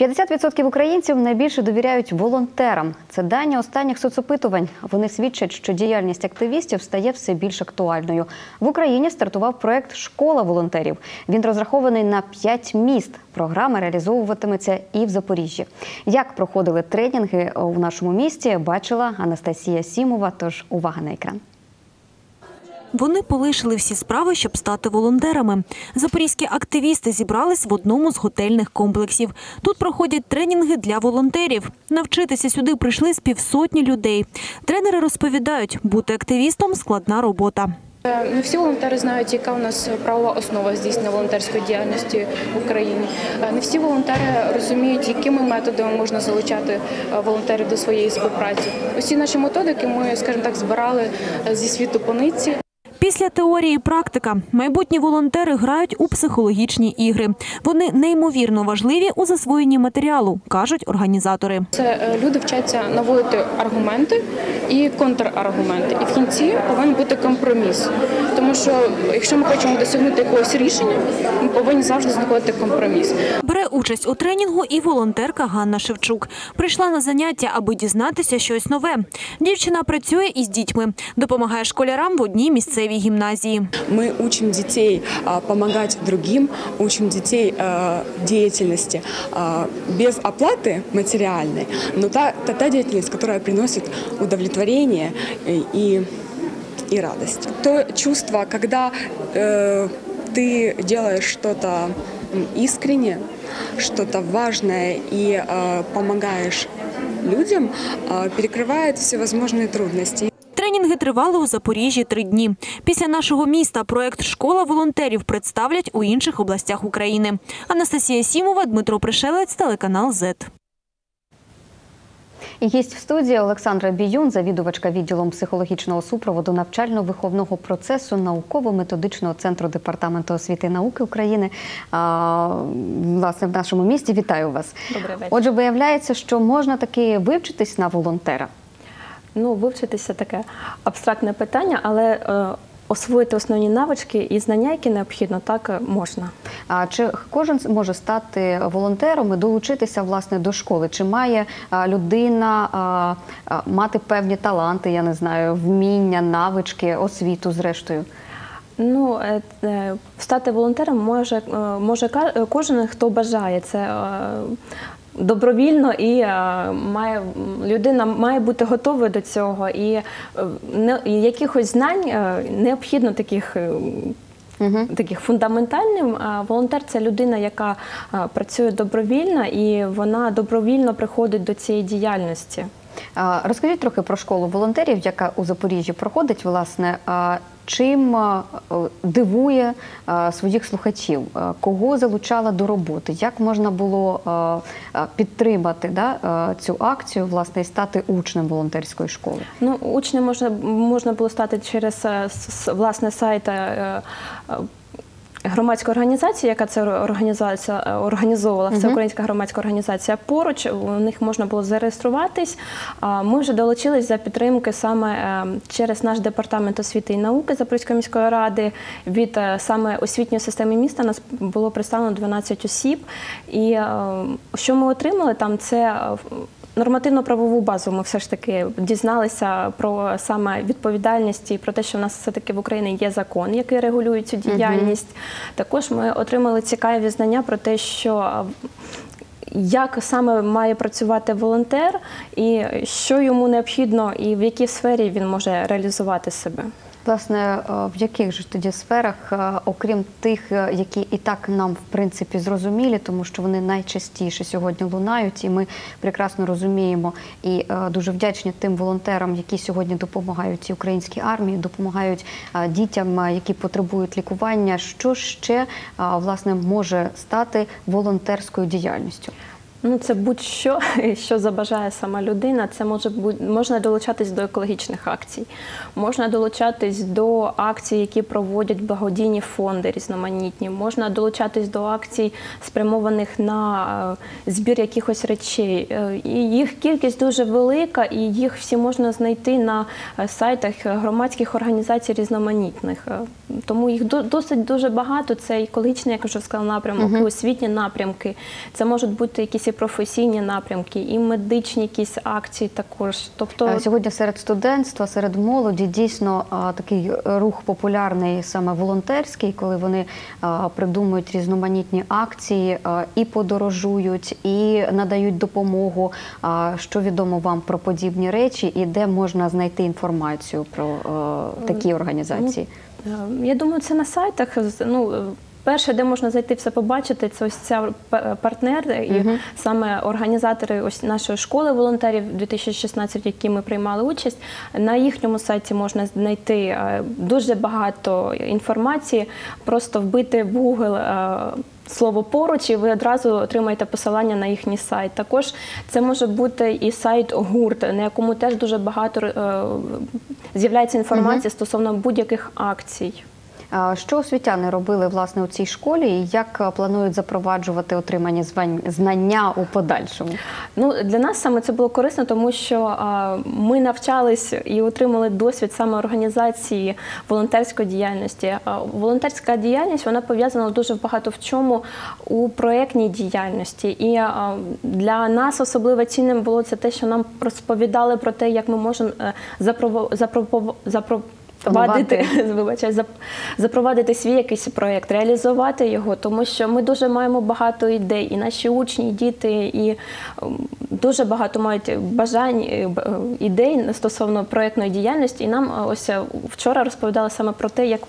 50% українців найбільше довіряють волонтерам. Це дані останніх соцопитувань. Вони свідчать, що діяльність активістів стає все більш актуальною. В Україні стартував проект Школа волонтерів. Він розрахований на 5 міст. Програма реалізовуватиметься і в Запоріжжі. Як проходили тренінги у нашому місті, бачила Анастасія Сімова. Тож увага на екран. Вони полишили всі справи, щоб стати волонтерами. Запорізькі активісти зібрались в одному з готельних комплексів. Тут проходять тренінги для волонтерів. Навчитися сюди прийшли з півсотні людей. Тренери розповідають, бути активістом складна робота. Не всі волонтери знають, яка у нас правова основа здійснення волонтерської діяльності в Україні. Е, Не всі волонтери розуміють, якими методами можна залучати е, волонтерів до своєї співпраці. Усі наші методики ми, скажімо так, збирали е, зі світу по нитці. Після теорії і практика майбутні волонтери грають у психологічні ігри. Вони неймовірно важливі у засвоєнні матеріалу, кажуть організатори. Це е, люди вчаться наводити аргументи і контраргументи. І в кінці повинен бути компроміс. Тому що якщо ми хочемо досягнути якогось рішення, ми повинні завжди знаходити компроміс. Бере участь у тренінгу і волонтерка Ганна Шевчук. Прийшла на заняття, аби дізнатися щось нове. Дівчина працює із дітьми, допомагає школярам в одній місцевій гімназії. Мы учим детей а, помогать другим, учим детей а, деятельности а, без оплаты материальной, но та, та, та деятельность, которая приносит удовлетворение э, и, и радость. То чувство, когда э, ты делаешь что-то м, искренне, что-то важное и э, помогаешь людям, э, перекрывает всевозможные трудности. Тренінги тривали у Запоріжжі три дні. Після нашого міста проект Школа волонтерів представлять у інших областях України. Анастасія Сімова, Дмитро Пришелець, телеканал ЗЕТ. І гість в студії Олександра Біюн, завідувачка відділом психологічного супроводу навчально-виховного процесу науково-методичного центру департаменту освіти і науки України. А, власне, в нашому місті вітаю вас. Добрий вечір. Отже, виявляється, що можна таки вивчитись на волонтера. Ну, вивчитися таке абстрактне питання, але е, освоїти основні навички і знання, які необхідно, так е, можна. А чи кожен може стати волонтером і долучитися власне до школи? Чи має людина а, а, мати певні таланти, я не знаю, вміння, навички, освіту зрештою? Ну, е, е, стати волонтером може, е, може кожен, хто бажає. Це е, добровільно і е, має, людина має бути готовою до цього. І е, не, і якихось знань е, необхідно таких. е, Таких фундаментальним волонтер це людина, яка працює добровільно і вона добровільно приходить до цієї діяльності. Розкажіть трохи про школу волонтерів, яка у Запоріжжі проходить, власне. Чим дивує своїх слухачів? Кого залучала до роботи? Як можна було підтримати да, цю акцію, власне, і стати учнем волонтерської школи? Ну, учнем можна можна було стати через е, власне сайт громадської організації, яка це організація е, організовувала всеукраїнська громадська організація. Поруч у них можна було зареєструватись. Ми вже долучились за підтримки саме е, через наш департамент освіти і науки Запорізької міської ради. Від е, саме освітньої системи міста нас було представлено 12 осіб. І що ми отримали там, це Нормативно-правову базу ми все ж таки дізналися про саме відповідальність і про те, що в нас все таки в Україні є закон, який регулює цю діяльність. Також ми отримали цікаві знання про те, що як саме має працювати волонтер, і що йому необхідно, і в якій сфері він може реалізувати себе. Власне, е, в яких же тоді сферах, е, окрім тих, е, які і так нам в принципі зрозумілі, тому що вони найчастіше сьогодні лунають, і ми прекрасно розуміємо і дуже вдячні тим волонтерам, які сьогодні допомагають і українській армії, допомагають дітям, які потребують лікування. Що ще власне може стати волонтерською діяльністю? Ну, це будь-що, що забажає сама людина. Це може бути можна долучатись до екологічних акцій, можна долучатись до акцій, які проводять благодійні фонди різноманітні, можна долучатись до акцій, спрямованих на е, збір якихось речей. Е, І їх кількість дуже велика, і їх всі можна знайти на е, сайтах громадських організацій різноманітних. Тому їх досить дуже багато. Це екологічний, як я вже сказала, напрямок, і освітні напрямки. Це можуть бути якісь якісь і професійні напрямки, і медичні якісь акції також. Тобто Е, Сьогодні серед студентства, серед молоді дійсно такий рух популярний саме волонтерський, коли вони придумують різноманітні акції і подорожують, і надають допомогу. Що відомо вам про подібні речі, і де можна знайти інформацію про е, такі організації? Е, Я думаю, це на сайтах. Ну, перше, де можна зайти все побачити, це ось ця партнер і саме організатори ось нашої школи волонтерів 2016, в якій ми приймали участь. На їхньому сайті можна знайти е, дуже багато інформації. Просто вбити в Google е, слово поруч, і ви одразу отримаєте посилання на їхній сайт. Також це може бути і сайт гурт, на якому теж дуже багато е, з'являється інформація стосовно будь-яких акцій. Що освітяни робили власне у цій школі, і як е, планують запроваджувати отримані звань- знання у подальшому? Ну для нас саме це було корисно, тому що ми навчались і отримали досвід саме організації волонтерської діяльності. Волонтерська діяльність вона пов'язана дуже багато в чому у проєктній діяльності. І для нас особливо цінним було це те, що нам розповідали про те, як ми можемо е, запрово- запропо- запро- Вадити, вибачай, запровадити свій якийсь проєкт, реалізувати його, тому що ми дуже маємо багато ідей, і наші учні, і діти, і дуже багато мають бажань, е, ідей стосовно проєктної діяльності. І нам е, ось е, вчора розповідали саме про те, як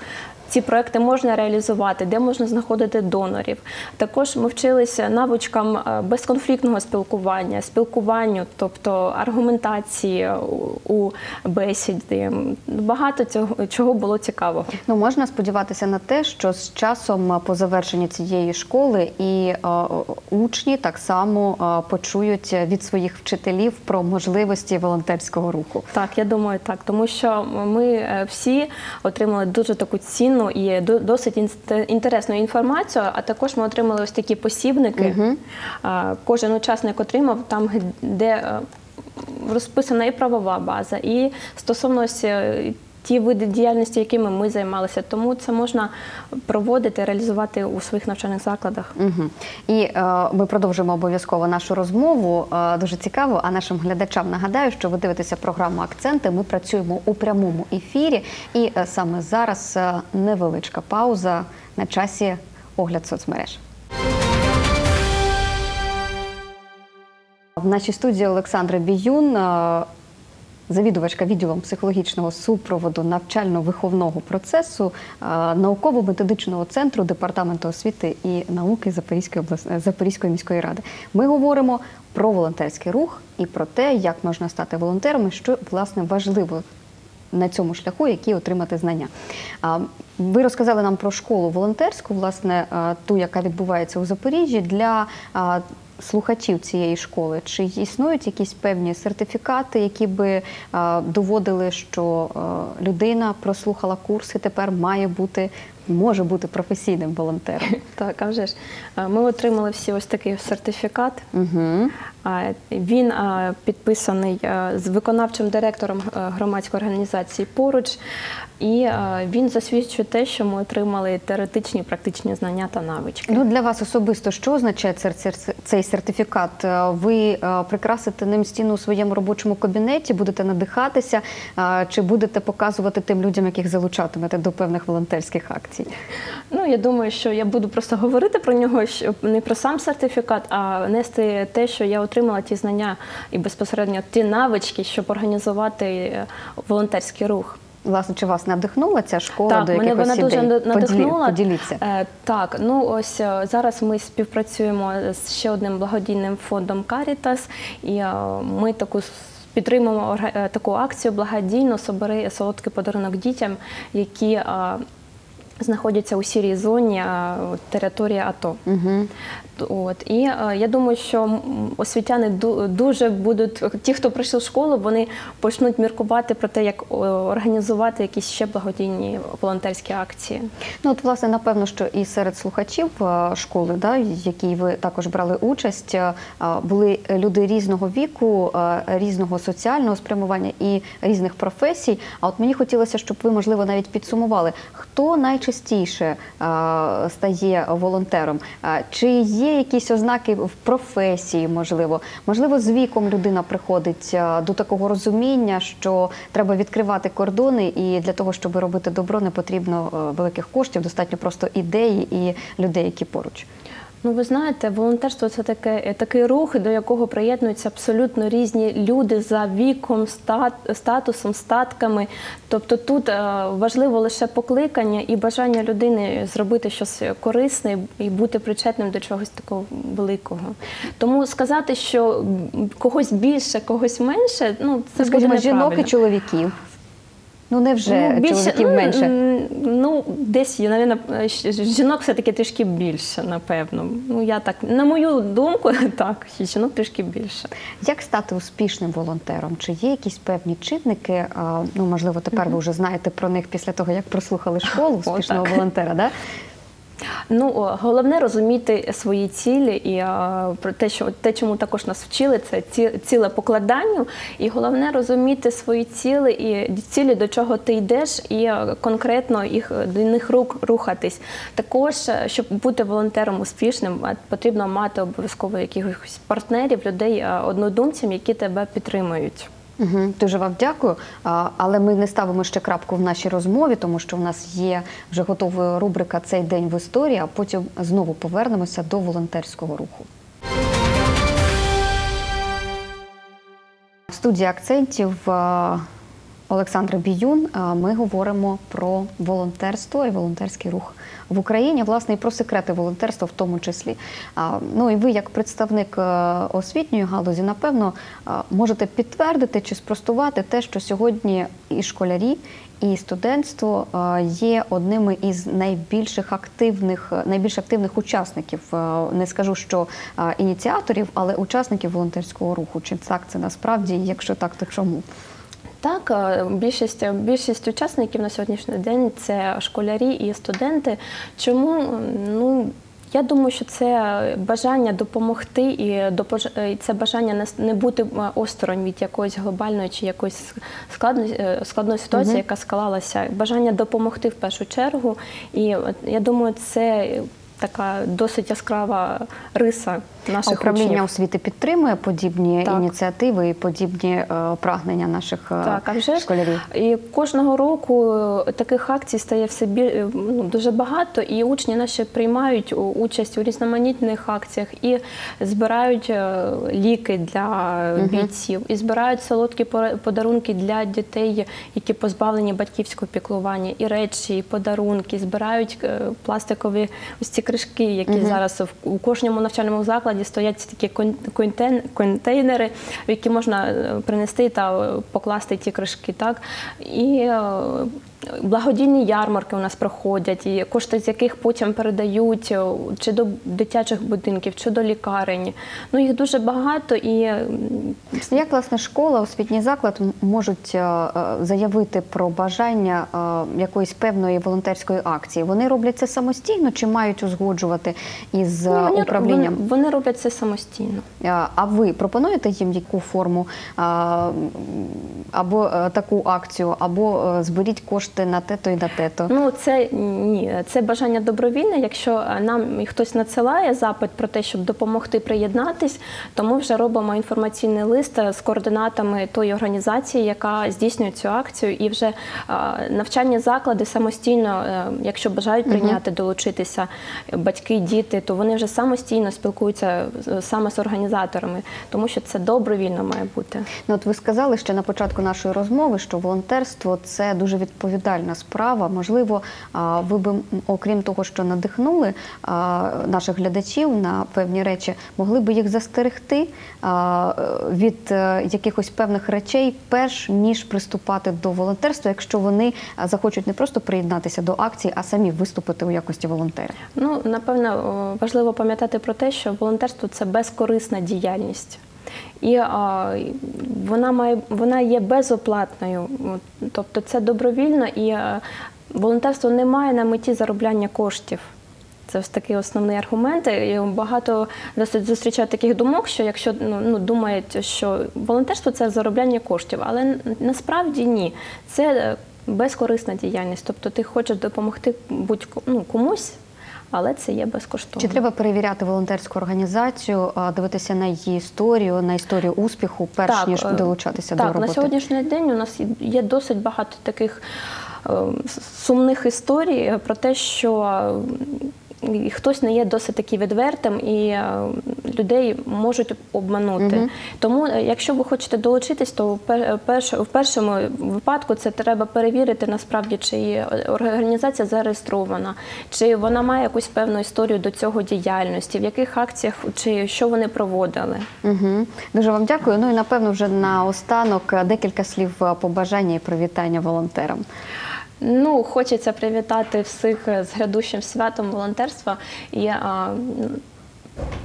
ці проекти можна реалізувати, де можна знаходити донорів. Також ми вчилися навичкам е, безконфліктного спілкування, спілкуванню, тобто аргументації е, у бесіді. Багато цього чого було цікавого. Ну можна сподіватися на те, що з часом по завершенні цієї школи і а, учні так само почують від своїх вчителів про можливості волонтерського руху. Так, я думаю, так, тому що ми е, всі отримали дуже таку цінну і досить інтересну інформацію. А також ми отримали ось такі посібники. Кожен учасник отримав там, де е, розписана і правова база, і стосовно ось, е, ті види діяльності, якими ми займалися. Тому це можна проводити, реалізувати у своїх навчальних закладах. Угу. І е, ми продовжимо обов'язково нашу розмову. Е, дуже цікаво. А нашим глядачам нагадаю, що ви дивитеся програму Акценти. Ми працюємо у прямому ефірі, і е, саме зараз е, невеличка пауза на часі огляд соцмереж. В нашій студії Олександра Біюн, е, завідувачка відділом психологічного супроводу навчально-виховного процесу е, науково-методичного центру департаменту освіти і науки Запорізької обласної Запорізької міської ради. Ми говоримо про волонтерський рух і про те, як можна стати волонтером, і що власне важливо на цьому шляху, які отримати знання. Ви розказали нам про школу волонтерську, власне, ту, яка відбувається у Запоріжжі, для слухачів цієї школи. Чи існують якісь певні сертифікати, які би а, доводили, що а, людина прослухала курс і тепер має бути, може бути професійним волонтером? Так, а вже ж Е, ми отримали всі ось такий сертифікат. Угу. Він підписаний з виконавчим директором громадської організації поруч, і він засвідчує те, що ми отримали теоретичні практичні знання та навички. Ну, для вас особисто що означає цей, сертифікат? Е, Ви е, прикрасите ним стіну у своєму робочому кабінеті, будете надихатися, е, чи будете показувати тим людям, яких залучатимете до певних волонтерських акцій? Ну, я думаю, що я буду просто говорити про нього, не про сам сертифікат, а нести те, що я отримала ті знання і безпосередньо ті навички, щоб організувати е, волонтерський рух. Власне, чи вас надихнула ця школа Так, до мене вона дуже ідей? надихнула. Поділіться. Е, так, ну ось е, зараз ми співпрацюємо з ще одним благодійним фондом Caritas, і ми таку підтримуємо таку акцію благодійно собери солодкий подарунок дітям, які знаходяться у сірій зоні е, території АТО. Угу. От і е, я думаю, що освітяни дуже будуть ті, хто прийшов в школу, вони почнуть міркувати про те, як організувати якісь ще благодійні волонтерські акції. Ну, от, власне, напевно, що і серед слухачів е, школи, да, в якій ви також брали участь, були люди різного віку, різного соціального спрямування і різних професій. А от мені хотілося, щоб ви, можливо, навіть підсумували, хто найчастіше найчастіше е, стає волонтером? Е, Чи є якісь ознаки в професії, можливо? Можливо, з віком людина приходить е, до такого розуміння, що треба відкривати кордони, і для того, щоб робити добро, не потрібно великих коштів, достатньо просто ідеї і людей, які поруч. Ну, ви знаєте, волонтерство це таке, такий рух, до якого приєднуються абсолютно різні люди за віком, стат, статусом, статками. Тобто тут е, важливо лише покликання і бажання людини зробити щось корисне і бути причетним до чогось такого великого. Тому сказати, що когось більше, когось менше, ну це Скажімо, буде жінок і чоловіків. Ну невже Ну, більше, чоловіків ну, менше? Ну, десь, навіть, жінок все-таки трішки більше, напевно. Ну, я так, на мою думку, так, жінок трішки більше. Як стати успішним волонтером? Чи є якісь певні чинники? Ну можливо, тепер ви вже знаєте про них після того, як прослухали школу успішного О, волонтера, да? Ну, головне розуміти свої цілі і про те, що те, чому також нас вчили, це ці, ціле покладанню. І головне розуміти свої цілі і цілі, до чого ти йдеш, і конкретно їх до них рук рухатись. Також, е, щоб бути волонтером успішним, потрібно мати обов'язково якихось партнерів, людей, однодумців, які тебе підтримують. Угу, дуже вам дякую. Але ми не ставимо ще крапку в нашій розмові, тому що у нас є вже готова рубрика Цей день в історії, а потім знову повернемося до волонтерського руху. В студії акцентів Олександра Біюн ми говоримо про волонтерство і волонтерський рух в Україні, власне, і про секрети волонтерства в тому числі. Ну і ви, як представник е, освітньої галузі, напевно, е, можете підтвердити чи спростувати те, що сьогодні і школярі, і студентство е, є одними із найбільших активних, найбільш активних учасників. Не скажу, що ініціаторів, але учасників волонтерського руху. Чи так це насправді? Якщо так, то чому? Так, е, більшість, більшість учасників на сьогоднішній день це школярі і студенти. Чому? Ну, я думаю, що це бажання допомогти і це бажання не бути е, осторонь від якоїсь глобальної чи якоїсь складної, е, складної ситуації, яка склалася. Бажання допомогти в першу чергу. І я думаю, це така досить яскрава риса наших управління учнів. освіти підтримує подібні Так. ініціативи і подібні е, прагнення наших е, Так, а вже школярів. і кожного року е, таких акцій стає все бі- ну, дуже багато, і учні наші приймають участь у різноманітних акціях і збирають е, ліки для бійців, і збирають солодкі подарунки для дітей, які позбавлені батьківського піклування, і речі, і подарунки, збирають е, пластикові ось ці кришки, які зараз в- у кожному навчальному закладі стоять такі кон- контейн- контейнери, в які можна е, принести та е, покласти ті кришки. Так? І е, благодійні ярмарки у нас проходять, і кошти з яких потім передають е, чи до дитячих будинків, чи до лікарень. Ну, їх дуже багато і Як власне школа, освітній заклад можуть е, е, заявити про бажання якоїсь певної волонтерської акції? Вони роблять це самостійно чи мають узгоджувати із ну, вони, управлінням? вони, вони роблять це самостійно. А ви пропонуєте їм яку форму або таку акцію, або зберіть кошти на те-то і на те-то? Ну, це ні, це бажання добровільне. Якщо е, нам хтось надсилає запит про те, щоб допомогти приєднатись, то ми вже робимо інформаційний лист е, з координатами тої організації, яка здійснює цю акцію, і вже е, навчальні заклади самостійно, е, якщо бажають прийняти, долучитися е, батьки, діти, то вони вже самостійно спілкуються саме з організаторами, тому що це добровільно має бути. Ну, от ви сказали ще на початку нашої розмови, що волонтерство це дуже відповідальна справа. Можливо, ви би, окрім того, що надихнули наших глядачів на певні речі, могли би їх застерегти від е, якихось певних речей, перш ніж приступати до волонтерства, якщо вони захочуть не просто приєднатися до акції, а самі виступити у якості волонтера. Ну, напевно, важливо пам'ятати про те, що волонтерство це безкорисна діяльність. І а, вона має вона є безоплатною, тобто це добровільно, і а, волонтерство не має на меті заробляння коштів. Це ось такий основний аргумент. І багато досить зустрічають таких думок, що якщо ну, ну, думають, що волонтерство це заробляння коштів, але насправді ні. Це е, безкорисна діяльність. Тобто ти хочеш допомогти будь ну, комусь, але це є безкоштовно. Чи треба перевіряти волонтерську організацію, дивитися на її історію, на історію успіху, перш ніж е, долучатися так, до роботи? на сьогоднішній день у нас є досить багато таких е, сумних історій про те, що хтось не є досить таки відвертим і е, людей можуть обманути. Тому, е, якщо ви хочете долучитись, то в пер- в першому випадку це треба перевірити насправді, чи організація зареєстрована, чи вона має якусь певну історію до цього діяльності, в яких акціях чи що вони проводили. Угу. Дуже вам дякую. Ну і напевно вже наостанок е, декілька слів е, побажання і привітання волонтерам. Ну, хочеться привітати всіх з грядущим святом волонтерства. І, а,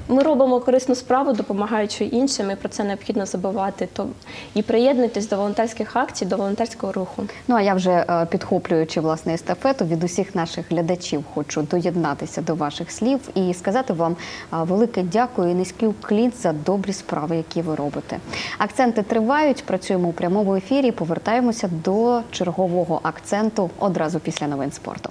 ми робимо корисну справу, допомагаючи іншим, і про це необхідно забувати. То і приєднуйтесь до волонтерських акцій, до волонтерського руху. Ну а я вже е, підхоплюючи власне естафету від усіх наших глядачів, хочу доєднатися до ваших слів і сказати вам е, велике дякую і низький уклін за добрі справи, які ви робите. Акценти тривають. Працюємо у прямому ефірі. Повертаємося до чергового акценту одразу після новин спорту.